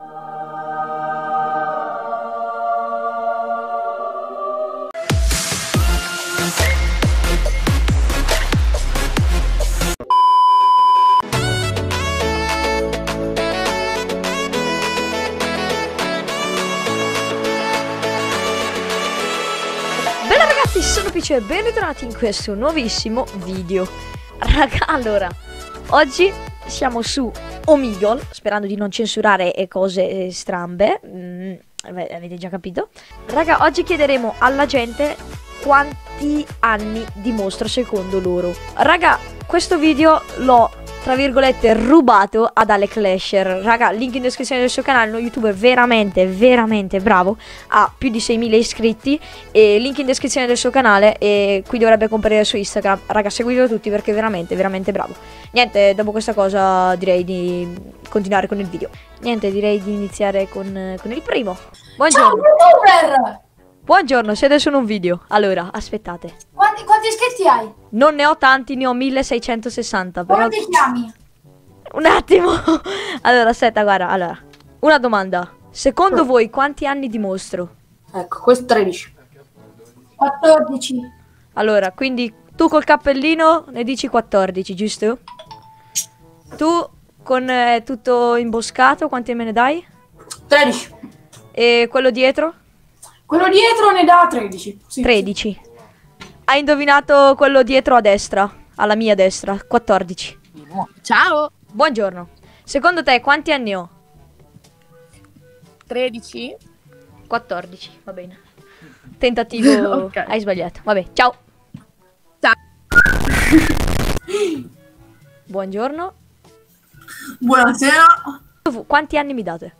Ragazzi, sono Pice e ben ritrovati in questo nuovissimo video. Raga, allora, oggi siamo su Omegle, sperando di non censurare e cose eh, strambe. Mm, ave- Avete già capito. Raga, oggi chiederemo alla gente quanti anni dimostra secondo loro. Raga, questo video l'ho tra virgolette rubato ad Alec Lasher Raga, link in descrizione del suo canale, uno youtuber veramente, veramente bravo. Ha più di 6.000 iscritti e link in descrizione del suo canale e qui dovrebbe comparire su Instagram. Raga, seguitelo tutti perché è veramente, veramente bravo. Niente, dopo questa cosa direi di continuare con il video. Niente, direi di iniziare con, con il primo. Buongiorno. Youtuber! Buongiorno, siete su un video Allora, aspettate Quanti, quanti iscritti hai? Non ne ho tanti, ne ho 1660 però... Come ti chiami? Un attimo. allora, aspetta, guarda. Allora, una domanda. Secondo voi quanti anni dimostro? Ecco, questo 13. 14. Allora, quindi tu col cappellino ne dici 14, giusto? Tu con eh, tutto imboscato, quanti me ne dai? 13. E quello dietro? Quello dietro ne dà 13. Sì. 13. Hai indovinato quello dietro a destra, alla mia destra, 14. Ciao! Buongiorno. Secondo te quanti anni ho? 13. 14, va bene. Tentativo, Ok. hai sbagliato. Vabbè, ciao. Ciao. Buongiorno. Buonasera. Quanti anni mi date?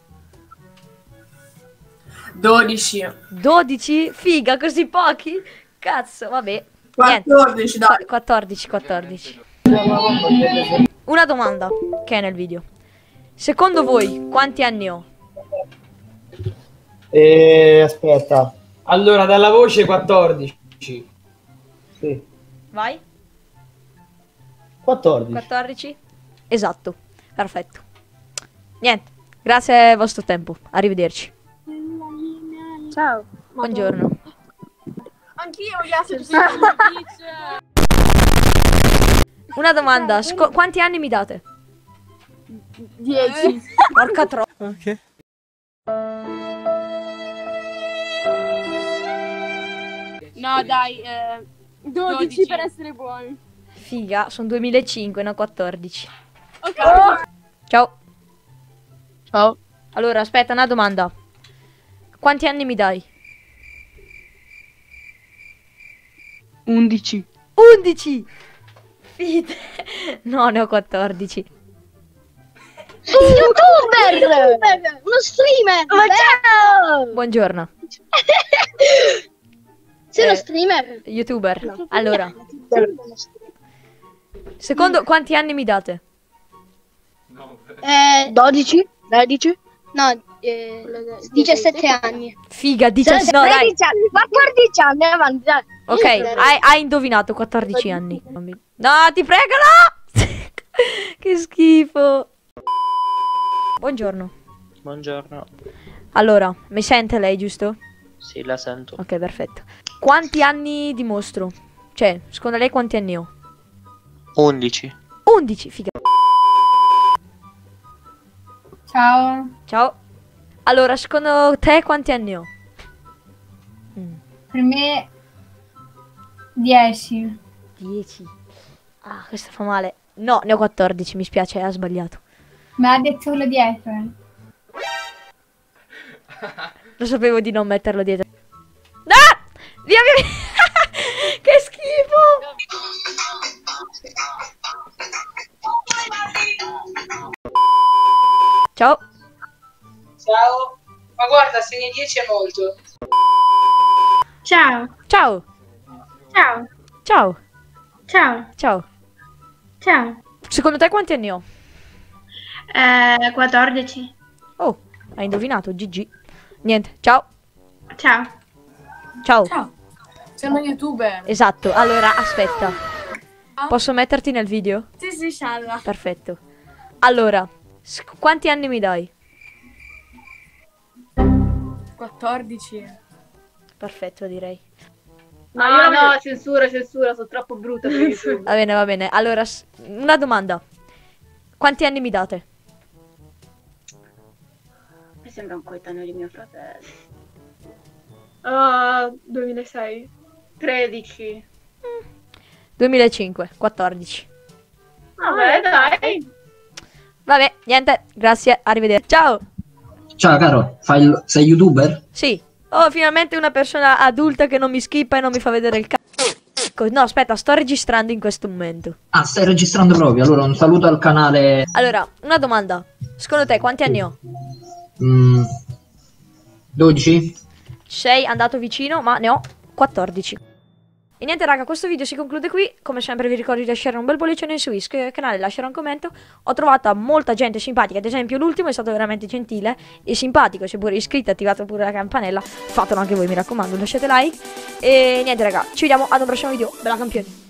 12. 12? Figa, così pochi? Cazzo, vabbè. Niente. 14, dai. Qua- 14, 14. Una domanda che è nel video. Secondo voi quanti anni ho? E aspetta, Allora, dalla voce 14. sì, Vai? 14. 14? Esatto, perfetto. Niente, grazie al vostro tempo. Arrivederci. Ciao! Buongiorno. Anch'io voglio Una domanda, sco- quanti anni mi date? 10. Porca tro... No, dai, eh, 12, per essere buoni. Figa, sono 2005, no 14. Ok. Ciao. Ciao. Allora, aspetta, una domanda. Quanti anni mi dai? 11. 11! Fide. No, ne ho 14. Un youtuber! Uno streamer! Ma ciao! Buongiorno, Sei Eh. uno streamer? youtuber. Allora, secondo quanti anni mi date? Eh, 12? 13? No, eh, 17 anni. Figa, 17. No, dai. anni, 14 anni avanti, dai. Ok, hai, hai indovinato 14 anni. No, ti prego, no! che schifo. Buongiorno. Buongiorno, Allora, mi sente lei, giusto? sì, la sento. Ok, perfetto. Quanti anni dimostro? Cioè, secondo lei quanti anni ho? 11. 11, figa. Ciao. Ciao. Allora, secondo te quanti anni ho? Mm, Per me 10. 10. Ah, questo fa male. No, ne ho 14, mi spiace, ha sbagliato. Ma ha detto quello dietro. eh. Lo sapevo di non metterlo dietro. Ah! Via, via, via! Ma guarda, se ne 10 è molto. Ciao, Ciao. ciao, Ciao. ciao, Ciao. ciao. Secondo te quanti anni ho? Eh, 14. Oh, hai indovinato, GG. Niente, ciao. Ciao. Ciao. Ciao. Sei uno youtuber. Esatto, allora aspetta. Posso metterti nel video? Sì, sì, salva. Perfetto. Allora, quanti anni mi dai? 14. Perfetto, direi. No, no, no, censura, censura, sono troppo brutta per YouTube. Va bene, va bene. Allora, una domanda. Quanti anni mi date? Mi sembra un coetaneo di mio fratello. Ah, 2006. 13. 2005, 14. Vabbè, dai. Vabbè, niente, grazie, arrivederci. Ciao! Ciao caro, il- sei youtuber? Sì. Oh, finalmente una persona adulta che non mi schippa e non mi fa vedere il c***o. No, aspetta, sto registrando in questo momento. Ah, stai registrando proprio, allora un saluto al canale... Allora, una domanda. Secondo te quanti anni ho? mm, 12? Sei andato vicino, ma ne ho 14. E niente raga, questo video si conclude qui. Come sempre vi ricordo di lasciare un bel pollicione su iscrivetevi al canale, lasciare un commento. Ho trovato molta gente simpatica, ad esempio l'ultimo è stato veramente gentile e simpatico. Se pure iscritto, attivato pure la campanella, fatelo anche voi, mi raccomando, lasciate like. E niente raga, ci vediamo ad un prossimo video. Bella campioni!